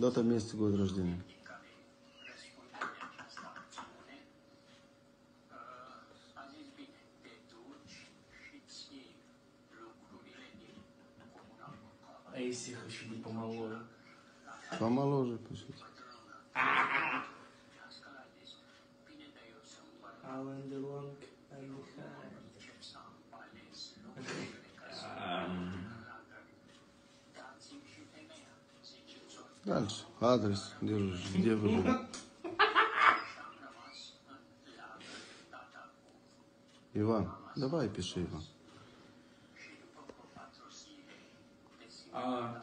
Дата, месяц, год рождения. А если я хочу быть помоложе? Помоложе пишите. Алан Делонг Дальше. Адрес. Где вы, где вы? Иван. Давай пиши, Иван. А,